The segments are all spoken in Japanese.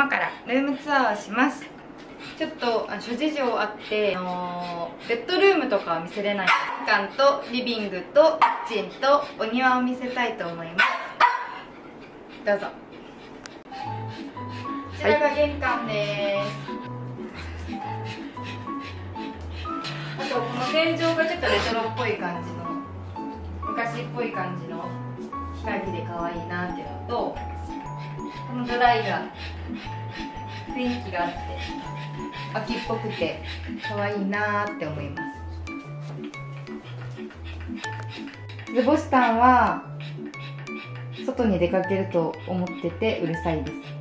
今からルームツアーをします。ちょっとあ諸事情あって、あのーベッドルームとかは見せれない。玄関とリビングとキッチンとお庭を見せたいと思います。どうぞ。こちらが玄関です、あとこの天井がちょっとレトロっぽい感じの昔っぽい感じの光で可愛いなっていうのとこのドライが雰囲気があって秋っぽくて可愛いなって思います。ズボスタンは外に出かけると思っててうるさいです。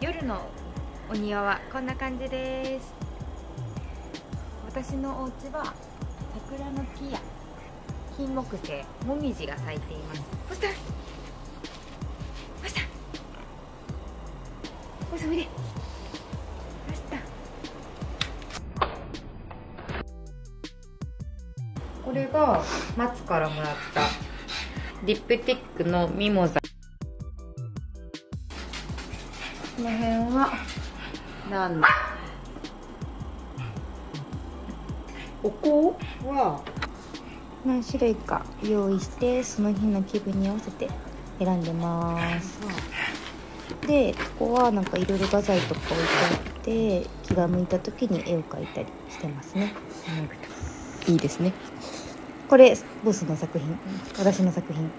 夜のお庭はこんな感じです。私のお家は桜の木や金木犀もみじが咲いています。おしたおしたおしたおいで。これが松からもらったディップティックのミモザ。この辺はなんだ。お香は何種類か用意してその日の気分に合わせて選んでます。でここはなんかいろいろ画材とか置いてあって気が向いた時に絵を描いたりしてますね。いいですね。これボスの作品私の作品。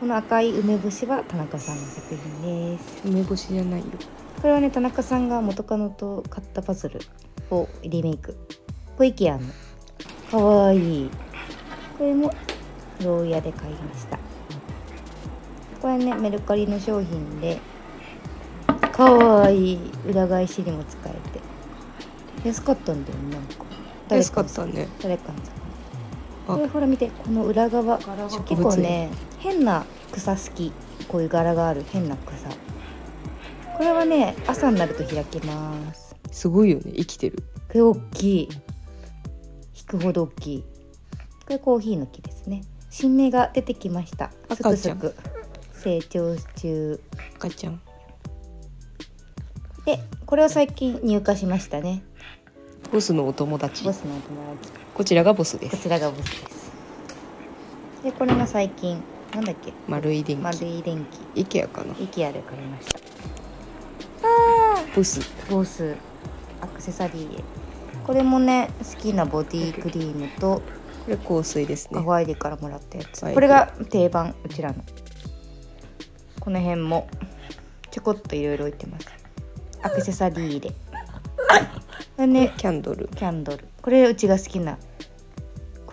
この赤い梅干しは田中さんの作品です。梅干しじゃないよ。これはね田中さんが元カノと買ったパズルをリメイク小池屋のかわいい。これも牢屋で買いました。これねメルカリの商品でかわいい。裏返しにも使えて。安かったんだよねなんか。安かったね。誰かのこれほら見てこの裏側。結構ね変な草好き。こういう柄がある変な草。これはね朝になると開けます。すごいよね生きてる。これ大きい引くほど大きい。これコーヒーの木ですね。新芽が出てきました。すくすく。成長中。赤ちゃん。でこれを最近入荷しましたね。ボスのお友達。ボスのお友達。こちらがボスです。こちらがボスです。でこれが最近なんだっけ？丸い電丸気い電気。イケアかな。IKEA で買いました。ボス。ボス。アクセサリーこれもね好きなボディクリームとこれ香水ですね。カワイデからもらったやつ、はい。これが定番うちらの。この辺もちょこっといろいろ置いてます。アクセサリー入れねキャンドル。キャンドル。これうちが好きな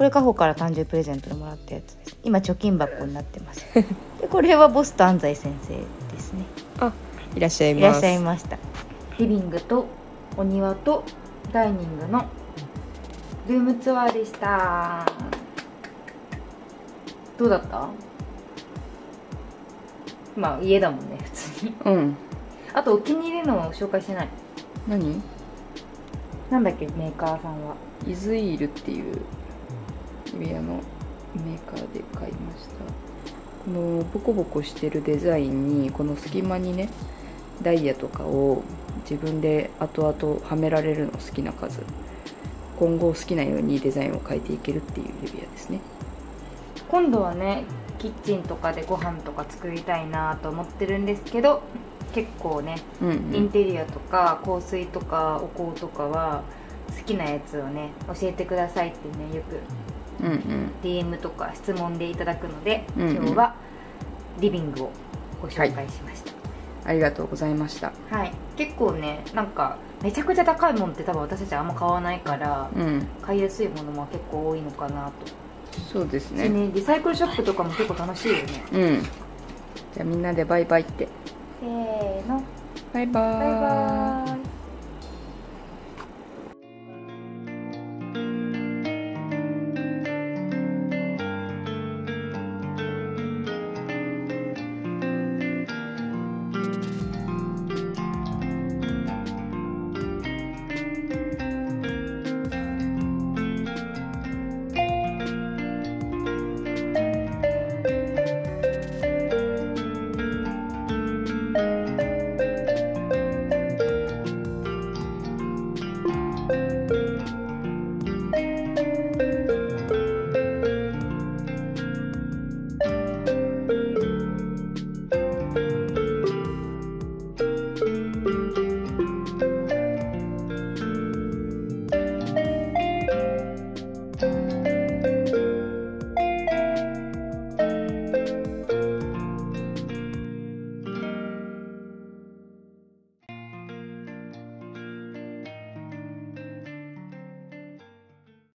これカホから誕生日プレゼントでもらったやつです。今貯金箱になってます。でこれはボスと安西先生ですね。あいらっしゃいます。いらっしゃいました。リビングとお庭とダイニングのルームツアーでした。どうだった？まあ家だもんね普通に。うん。あとお気に入りのを紹介してない？何？なんだっけメーカーさんは。イズイールっていう指輪のメーカーで買いました。このボコボコしてるデザインにこの隙間にねダイヤとかを自分で後々はめられるの好きな数今後好きなようにデザインを変えていけるっていう指輪ですね。今度はねキッチンとかでご飯とか作りたいなと思ってるんですけど結構ねうんうん。インテリアとか香水とかお香とかは好きなやつをね教えてくださいってねよくうんうん。DM とか質問でいただくので、うんうん。今日はリビングをご紹介しました、ありがとうございました。はい。結構ねなんかめちゃくちゃ高いもんって多分私たちあんま買わないからうん。買いやすいものも結構多いのかなと、そうですでねねリサイクルショップとかも結構楽しいよね。うん。じゃあみんなでバイバイって。せーの。バイバーバイバーイ